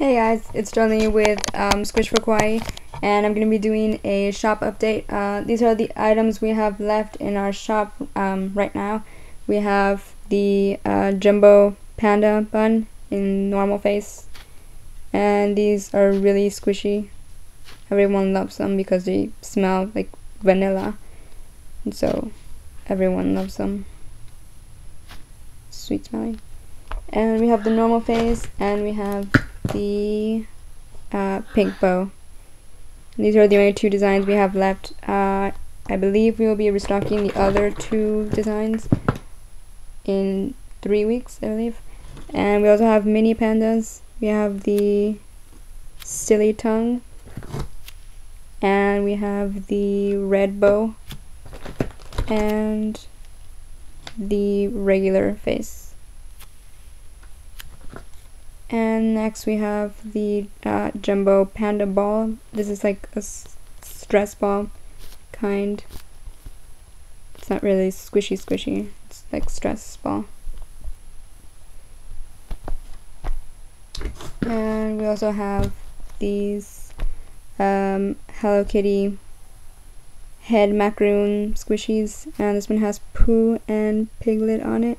Hey guys, it's Darlene with um, Squish4Kawaii, and I'm going to be doing a shop update. Uh, these are the items we have left in our shop um, right now. We have the uh, Jumbo Panda bun in normal face, and these are really squishy. Everyone loves them because they smell like vanilla, and so everyone loves them. Sweet smelling. And we have the normal face, and we have the uh, pink bow. These are the only two designs we have left. Uh, I believe we will be restocking the other two designs in three weeks, I believe. And we also have mini pandas. We have the silly tongue. And we have the red bow. And the regular face. And next we have the uh, Jumbo Panda Ball. This is like a stress ball kind. It's not really squishy squishy. It's like stress ball. And we also have these um, Hello Kitty head macaroon squishies. And this one has Pooh and Piglet on it.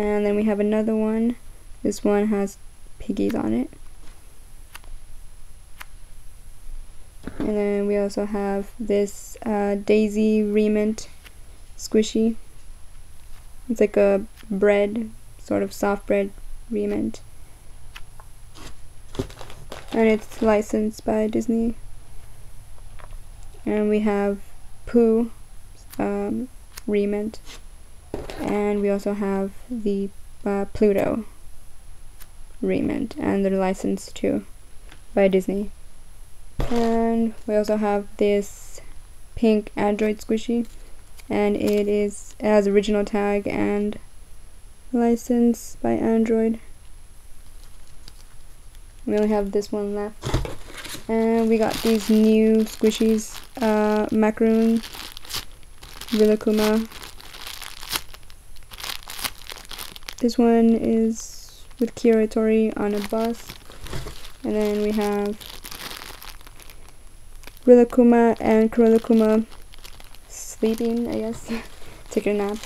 And then we have another one. This one has piggies on it. And then we also have this uh, Daisy Rement squishy. It's like a bread, sort of soft bread Rement. And it's licensed by Disney. And we have Pooh um, Rement and we also have the uh, Pluto Rement and they're licensed too by Disney. And we also have this pink Android squishy and it is has original tag and license by Android. We only have this one left. And we got these new squishies, uh, Macaroon, Rilakkuma, This one is with Kira on a bus. And then we have Rilakkuma and Korilakkuma sleeping, I guess, taking a nap.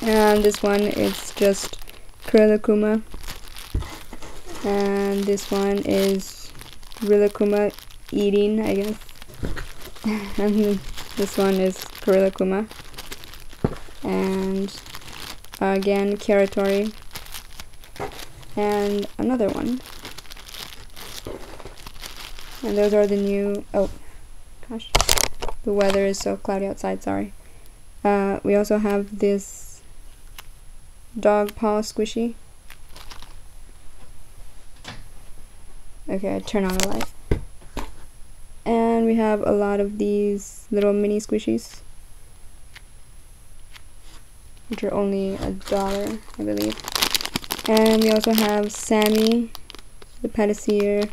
And this one is just Korilakkuma. And this one is Rilakkuma eating, I guess. and this one is Korilakkuma. And again Kiiroitori. And another one. And those are the new oh gosh. The weather is so cloudy outside sorry. Uh, we also have this dog paw squishy. Okay I turn on the light. And we have a lot of these little mini squishies which are only a dollar, I believe. And we also have Sammy, the Patissiere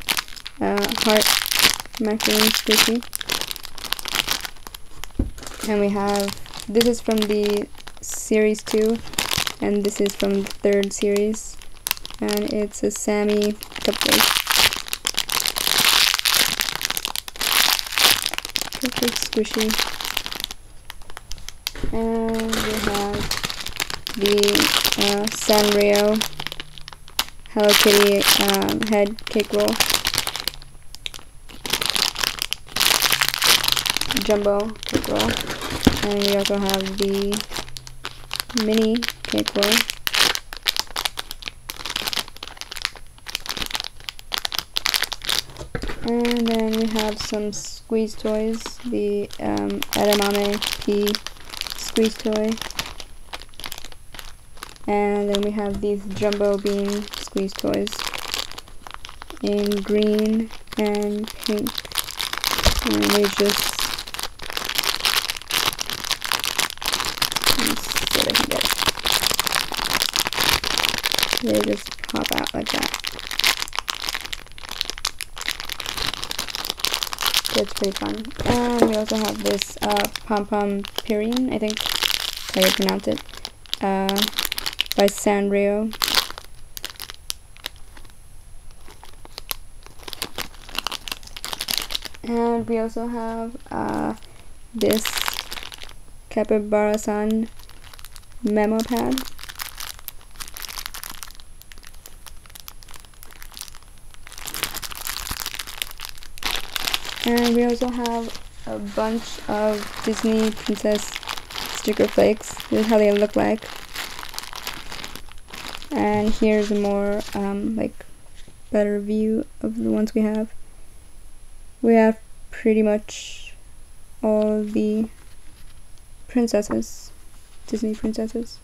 uh, Heart Macaroon Squishy. And we have, this is from the series 2, and this is from the third series. And it's a Sammy cupcake. Cupcake squishy. And we have the uh, Sanrio Hello Kitty um, head cake roll. Jumbo cake roll. And we also have the mini cake roll. And then we have some squeeze toys, the um, Edamame P squeeze toy. And then we have these Jumbo Bean squeeze toys in green and pink. And they just They just pop out like that. It's pretty fun. And we also have this uh, Pom Pom Purin, I think how you pronounce it. uh, by Sanrio. And we also have uh, this Kapibarasan memo pad. And we also have a bunch of Disney Princess sticker flakes. This is how they look like. And here's a more um, like better view of the ones we have. We have pretty much all the princesses, Disney princesses.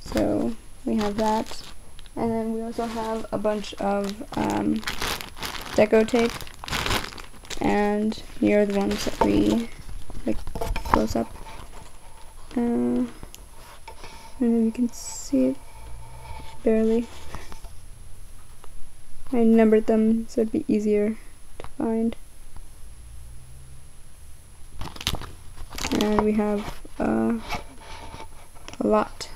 So we have that. And then we also have a bunch of um, deco tape and here are the ones that we like close up. Uh, I don't know if you can see it barely. I numbered them so it'd be easier to find. And we have uh, a lot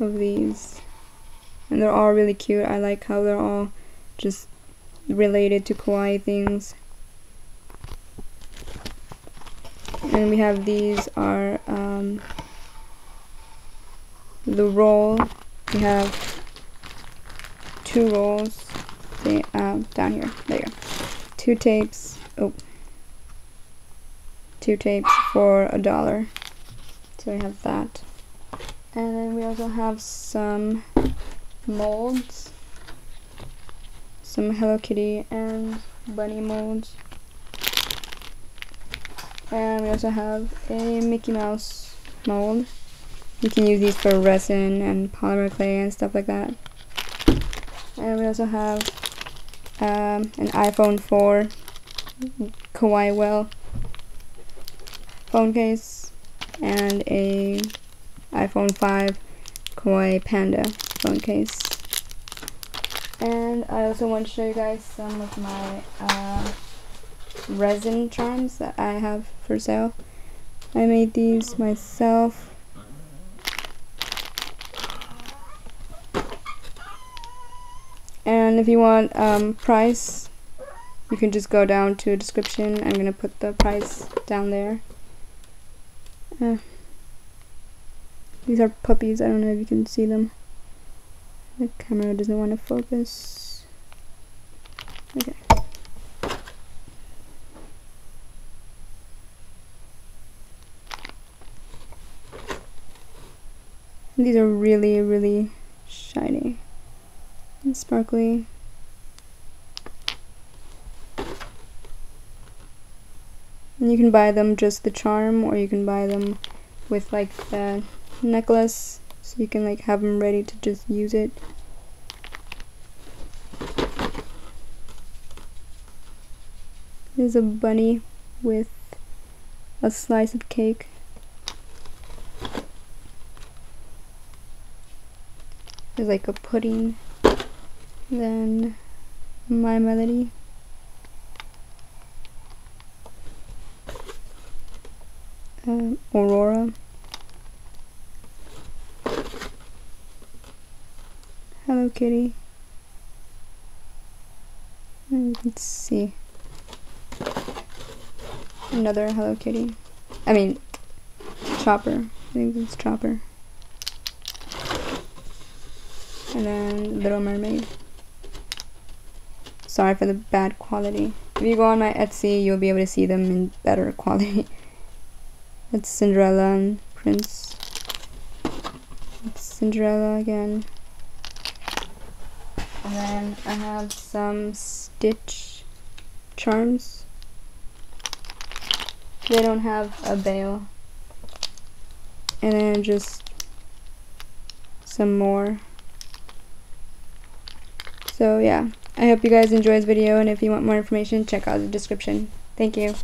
of these. And they're all really cute. I like how they're all just related to kawaii things. and we have these are um, the roll we have two rolls. They, um, down here. There you go. Two tapes. Oh. Two tapes for a dollar. So we have that. And then we also have some molds. Some Hello Kitty and bunny molds. And we also have a Mickey Mouse mold. You can use these for resin and polymer clay and stuff like that. And we also have um, an iPhone 4 Kawaii Well phone case and a iPhone 5 Kawaii Panda phone case. And I also want to show you guys some of my uh, resin charms that I have for sale. I made these myself. And if you want um, price, you can just go down to a description. I'm going to put the price down there. Uh, these are puppies. I don't know if you can see them. The camera doesn't want to focus. Okay. These are really, really shiny sparkly. And you can buy them just the charm or you can buy them with like the necklace so you can like have them ready to just use it. There's a bunny with a slice of cake. There's like a pudding. Then My Melody. Um, Aurora. Hello Kitty. Let's see another Hello Kitty. I mean, Chopper. I think it's Chopper and then Little Mermaid. Sorry for the bad quality. If you go on my Etsy, you'll be able to see them in better quality. It's Cinderella and Prince. It's Cinderella again. And then I have some Stitch charms. They don't have a bail. And then just some more so yeah, I hope you guys enjoy this video and if you want more information, check out the description. Thank you.